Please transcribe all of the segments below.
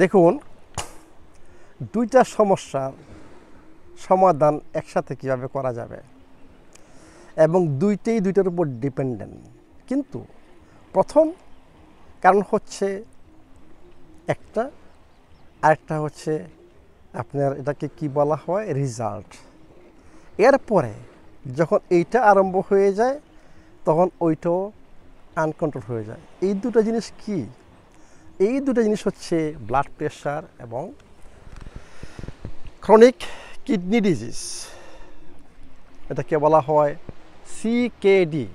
দেখুন, দুইটা সমস্যার সমাধান একসাথে কীভাবে করা যাবে? এবং দুইটাই দুইটার উপর ডিপেন্ডেন্ট কিন্তু প্রথম কারণ হচ্ছে একটা, আরেকটা হচ্ছে আপনার এটাকে কি বলা হয়? রেজাল্ট এরপরে যখন এইটা আরম্ভ হয়ে যায়, তখন ওইটাও আনকন্ট্রোল হয়ে যায়। এই দুটো জিনিস কি? এই দুটো জিনিস হচ্ছে ব্লাড প্রেশার এবং ক্রনিক কিডনি ডিজিজ এটাকে বলা হয় সিকেডি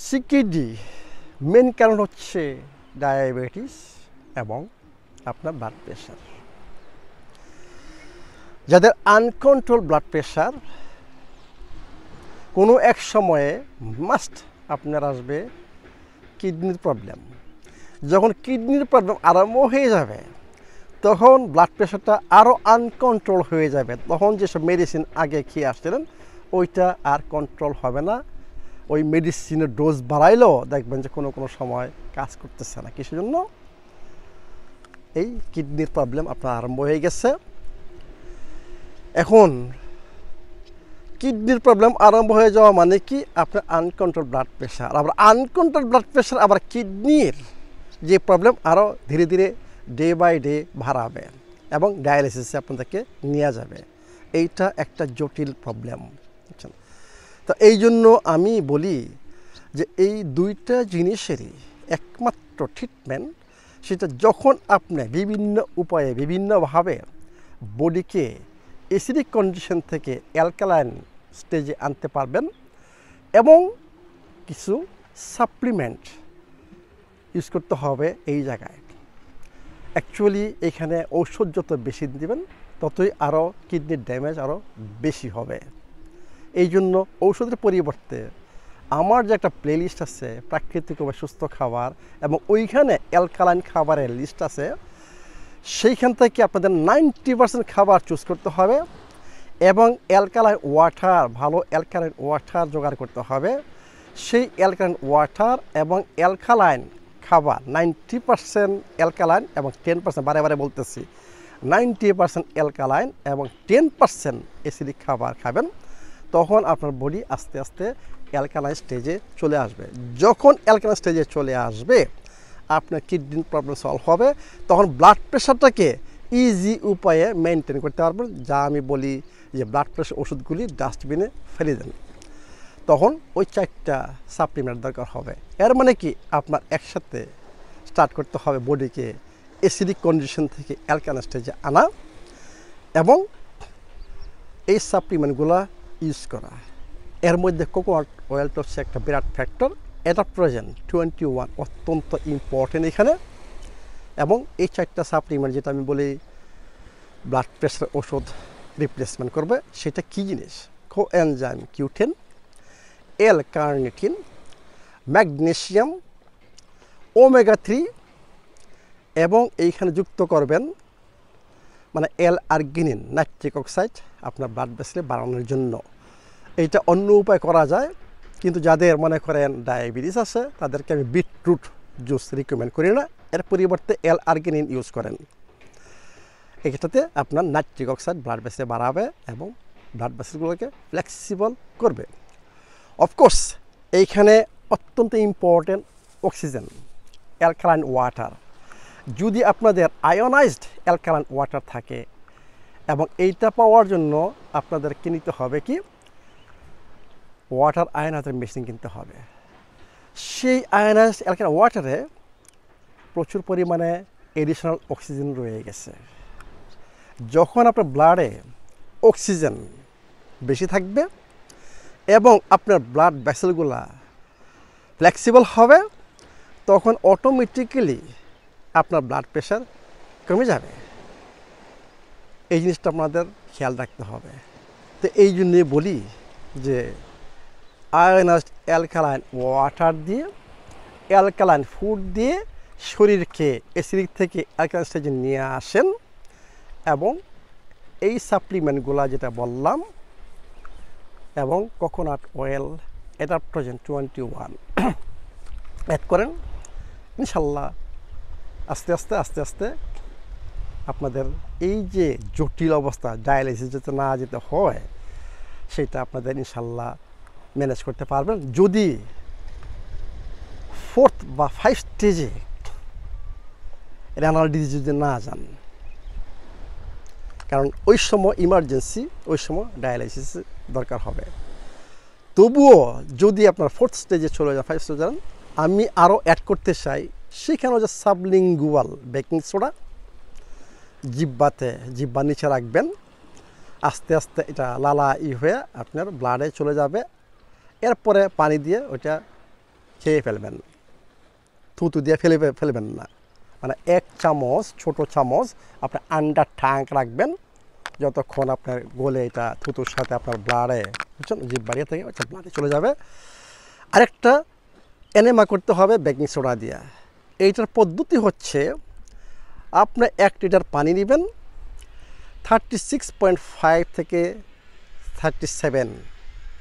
সিকেডি মেন কারণ হচ্ছে ডায়াবেটিস এবং আপনার ব্লাড প্রেশার যাদের আনকন্ট্রোল ব্লাড প্রেশার কোনো এক সময়ে মাস্ট আপনার আসবে কিডনির প্রবলেম যখন কিডনির প্রবলেম আরম্ভ হয়ে যাবে, তখন ব্লাড প্রেশারটা আরও আনকন্ট্রোল হয়ে যাবে। তখন যেসব মেডিসিন আগে খেয়ে আসছিলেন, ওইটা আর কন্ট্রোল হবে না। ওই মেডিসিনের ডোজ বাড়াইলেও দেখবেন যে কোনো কোনো সময় কাজ করতেছে না। কিসের জন্য? এই কিডনির প্রবলেম আপনার আরম্ভ হয়ে গেছে। এখন কিডনির প্রবলেম আরম্ভ হয়ে যাওয়া মানে কি? আপনার আনকন্ট্রোল ব্লাড প্রেশার আবার আনকন্ট্রোল ব্লাড প্রেশার আবার কিডনির যে প্রবলেম আরও ধীরে ধীরে ডে বাই ডে বাড়াবে এবং ডায়ালিসিসে আপনাদেরকে নিয়ে যাবে। এইটা একটা জটিল প্রবলেম বুঝছেন তো এই জন্য আমি বলি যে এই দুইটা জিনিসেরই একমাত্র ট্রিটমেন্ট সেটা যখন আপনি বিভিন্ন উপায়ে, বিভিন্নভাবে বডিকে অ্যাসিডিক কন্ডিশন থেকে অ্যালকালাইন স্টেজে আনতে পারবেন এবং কিছু সাপ্লিমেন্ট ইউজ করতে হবে এই জায়গায়। অ্যাকচুয়ালি এখানে ঔষধ যত বেশি দিবেন, ততই আরও কিডনির ড্যামেজ আরও বেশি হবে। এই জন্য ঔষধের পরিবর্তে আমার যে একটা প্লেলিস্ট আছে, প্রাকৃতিক সুস্থ খাবার এবং ওইখানে অ্যালকালাইন খাবারের লিস্ট আছে সেইখান থেকে আপনাদের নাইনটি পার্সেন্ট খাবার চুজ করতে হবে এবং অ্যালকালাইন ওয়াটার ভালো অ্যালকালাইন ওয়াটার জোগাড় করতে হবে। সেই অ্যালকালাইন ওয়াটার এবং অ্যালকালাইন খাবার, নাইনটি পার্সেন্ট অ্যালকালাইন এবং টেন পার্সেন্ট, বারে বারে বলতেছি, নাইনটি পার্সেন্ট অ্যালকালাইন এবং টেন পার্সেন্ট অ্যাসিডিক খাবার খাবেন, তখন আপনার বডি আস্তে আস্তে অ্যালকালাইন স্টেজে চলে আসবে। যখন অ্যালকালাইন স্টেজে চলে আসবে আপনার কিডনির প্রবলেম সলভ হবে, তখন ব্লাড প্রেশারটাকে ইজি উপায়ে মেনটেন করতে পারবেন। যা আমি বলি যে ব্লাড প্রেশার ওষুধগুলি ডাস্টবিনে ফেলে দেন। তখন ওই চারটা সাপ্লিমেন্ট দরকার হবে। এর মানে কি? আপনার একসাথে স্টার্ট করতে হবে বডিকে অ্যাসিডিক কন্ডিশন থেকে অ্যালকালাইন স্টেজে আনা এবং এই সাপ্লিমেন্টগুলো ইউজ করা। এর মধ্যে কোকোনাট অয়েলটা হচ্ছে একটা বিরাট ফ্যাক্টর প্রয়োজন টোয়েন্টি ওয়ান অত্যন্ত ইম্পর্টেন্ট এখানে। এবং এই চারটা সাপ্লিমেন্ট যেটা আমি বলি ব্লাড প্রেশার ওষুধ রিপ্লেসমেন্ট করবে, সেটা কী জিনিস? Coenzyme Q ten L carnitine magnesium omega three এবং এইখানে যুক্ত করবেন মানে এল আর্গিনিন নাইট্রিক অক্সাইড আপনার ব্লাড প্রেশারে বাড়ানোর জন্য। এইটা অন্য উপায় করা যায় কিন্তু যাদের মনে করেন ডায়াবেটিস আছে, তাদেরকে আমি বিটরুট জুস রিকমেন্ড করি না। এর পরিবর্তে এল আর্গিনিন ইউজ করেন। এটাতে আপনার নাইট্রিক অক্সাইড ব্লাড প্রেশারে বাড়াবে এবং ব্লাড প্রেশারগুলোকে ফ্লেক্সিবল করবে। অফকোর্স এইখানে অত্যন্ত ইম্পর্টেন্ট অক্সিজেন অ্যালকালাইন ওয়াটার যদি আপনাদের আয়োনাইজড অ্যালকালাইন ওয়াটার থাকে এবং এইটা পাওয়ার জন্য আপনাদেরকে নিতে হবে কি? ওয়াটার আয়নাইজার মেশিন কিনতে হবে। সেই আয়নাইজড অ্যালকালাইন ওয়াটারে প্রচুর পরিমাণে এডিশনাল অক্সিজেন রয়ে গেছে। যখন আপনার ব্লাডে অক্সিজেন বেশি থাকবে এবং আপনার ব্লাড ভেসেলগুলা ফ্লেক্সিবল হবে, তখন অটোমেটিক্যালি আপনার ব্লাড প্রেশার কমে যাবে। এই জিনিসটা আপনাদের খেয়াল রাখতে হবে। তো এই জন্যে বলি যে আয়নাস্ট অ্যালকালাইন ওয়াটার দিয়ে, অ্যালকালাইন ফুড দিয়ে শরীরকে অ্যাসিডিক থেকে অ্যালকালাইন স্টেজে নিয়ে আসেন এবং এই সাপ্লিমেন্টগুলো যেটা বললাম এবং coconut oil adaptogen twenty one. Add করেন, ইনশাল্লাহ আস্তে আস্তে আস্তে আস্তে আপনাদের এই যে জটিল অবস্থা, ডায়ালিসিস যাতে না যেতে হয়, সেটা আপনাদের ইনশাল্লাহ ম্যানেজ করতে পারবেন। যদি ফোর্থ বা ফাইভ স্টেজে রেনাল ডিজিজ যদি না যান, কারণ ওই সময় ইমার্জেন্সি ওই সময় ডায়ালাইসিস দরকার হবে। তবুও যদি আপনার ফোর্থ স্টেজে চলে যান ফাইভ স্টেজে যান, আমি আরও অ্যাড করতে চাই সেখানেও যে সাবলিঙ্গুয়াল বেকিং সোডা জিব্বাতে, জিব্বা নিচে রাখবেন। আস্তে আস্তে এটা লালা ই হয়ে আপনার ব্লাডে চলে যাবে। এরপরে পানি দিয়ে ওইটা খেয়ে ফেলবেন থুতু দিয়ে ফেলে ফেলবেন না। মানে এক চামচ, ছোট চামচ আপনি আন্ডার ট্যাঙ্ক রাখবেন। যতক্ষণ আপনার গোলে এটা থুতুর সাথে আপনার ব্লাডে বুঝছেন? জিভ বাড়িয়ে থেকে ওটা ব্লাডে চলে যাবে। আরেকটা এনেমা করতে হবে বেকিং সোডা দিয়ে। এইটার পদ্ধতি হচ্ছে আপনি এক লিটার পানি নেবেন থার্টি সিক্স পয়েন্ট ফাইভ থেকে থার্টি সেভেন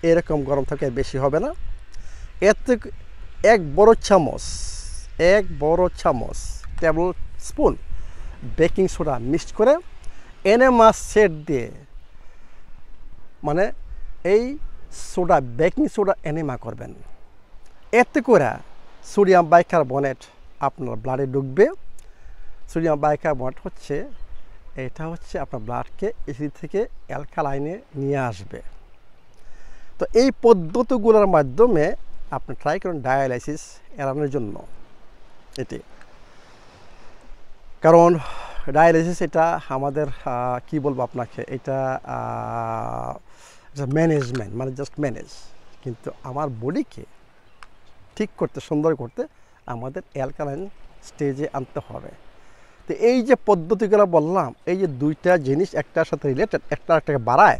এরকম গরম থাকে বেশি হবে না। থেকে এক বড় চামচ, এক বড় চামচ tablespoon baking soda mixed করে এনেমা সেট দিয়ে মানে এই সোডা বেকিং সোডা এনেমা করবেন। এতে করে সোডিয়াম বাইকার্বনেট আপনার ব্লাডে ঢুকবে। সোডিয়াম বাইকার্বনেট হচ্ছে, এটা হচ্ছে আপনার ব্লাডকে এসিড থেকে অ্যালকালাইনে নিয়ে আসবে। তো এই পদ্ধতিগুলোর মাধ্যমে আপনি ট্রাই করুন ডায়ালাইসিস এড়ানোর জন্য এটি কারণ ডায়ালাইসিস এটা আমাদের কি বলব আপনাকে? এটা ম্যানেজমেন্ট মানে জাস্ট ম্যানেজ কিন্তু আমার বডিকে ঠিক করতে, সুন্দর করতে আমাদের অ্যালকালাইন স্টেজে আনতে হবে। তো এই যে পদ্ধতিগুলো বললাম, এই যে দুইটা জিনিস একটার সাথে রিলেটেড একটা একটাকে বাড়ায়।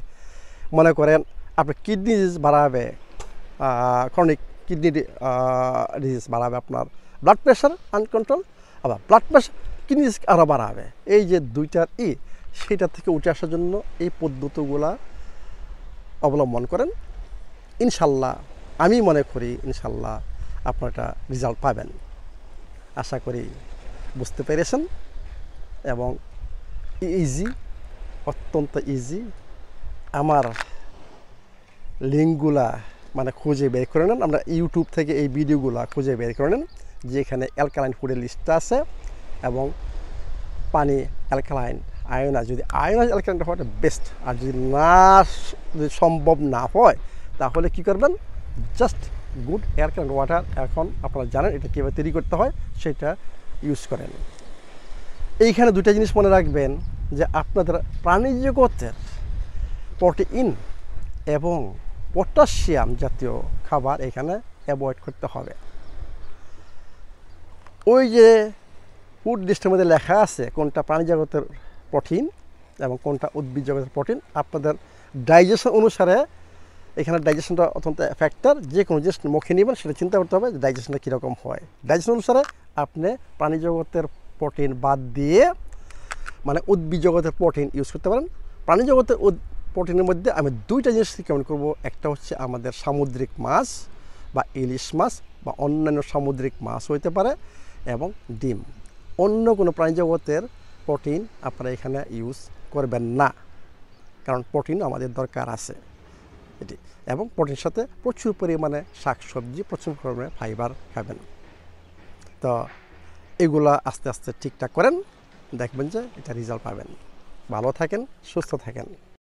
মনে করেন আপনার কিডনি ডিজিজ বাড়াবে ক্রনিক কিডনি ডিজিজ বাড়াবে আপনার ব্লাড প্রেশার আনকন্ট্রোল আবার ব্লাড প্রেশার কিডনি ডিজিজ আরও বাড়াবে। এই যে দুইটার ই, সেটা থেকে উঠে আসার জন্য এই পদ্ধতিগুলা অবলম্বন করেন। ইনশাল্লাহ, আমি মনে করি ইনশাল্লাহ আপনারা রেজাল্ট পাবেন। আশা করি বুঝতে পেরেছেন এবং ইজি অত্যন্ত ইজি আমার লিঙ্কগুলা মানে খুঁজে বের করে নেন। আমরা ইউটিউব থেকে এই ভিডিওগুলো খুঁজে বের করে নেন, যেখানে অ্যালকালাইন ফুডের লিস্টটা আছে এবং পানি অ্যালকালাইন আয়না যদি আয়না অ্যালকালাইনটা হওয়াটা বেস্ট আর যদি না, যদি সম্ভব না হয়, তাহলে কি করবেন? জাস্ট গুড অ্যালকালাইন ওয়াটার এখন আপনারা জানেন এটা কীভাবে তৈরি করতে হয়, সেটা ইউজ করেন। এইখানে দুটা জিনিস মনে রাখবেন, যে আপনাদের প্রাণী জগতের প্রোটিন এবং পটাশিয়াম জাতীয় খাবার এখানে অ্যাভয়েড করতে হবে। ওই যে ফুড লিস্টের মধ্যে লেখা আছে কোনটা প্রাণী জগতের প্রোটিন এবং কোনটা উদ্ভিদ জগতের প্রোটিন। আপনাদের ডাইজেশন অনুসারে এখানে ডাইজেশনটা অত্যন্ত ফ্যাক্টর যে কোনো জিনিস মুখে নেবেন সেটা চিন্তা করতে হবে যে ডাইজেশনটা কীরকম হয়। ডাইজেশন অনুসারে আপনি প্রাণী জগতের প্রোটিন বাদ দিয়ে মানে উদ্ভিদ জগতের প্রোটিন ইউজ করতে পারেন। প্রাণী জগতের প্রোটিনের মধ্যে আমি দুইটা জিনিস রিকমেন্ড করব। একটা হচ্ছে আমাদের সামুদ্রিক মাছ বা ইলিশ মাছ বা অন্যান্য সামুদ্রিক মাছ হইতে পারে এবং ডিম। অন্য কোনো প্রাণী জগতের প্রোটিন আপনারা এখানে ইউজ করবেন না। কারণ প্রোটিন আমাদের দরকার আছে এটি। এবং প্রোটিনের সাথে প্রচুর পরিমাণে শাকসবজি, প্রচুর পরিমাণে ফাইবার খাবেন। তো এগুলা আস্তে আস্তে ঠিকঠাক করেন, দেখবেন যে এটা রেজাল্ট পাবেন। ভালো থাকেন, সুস্থ থাকেন।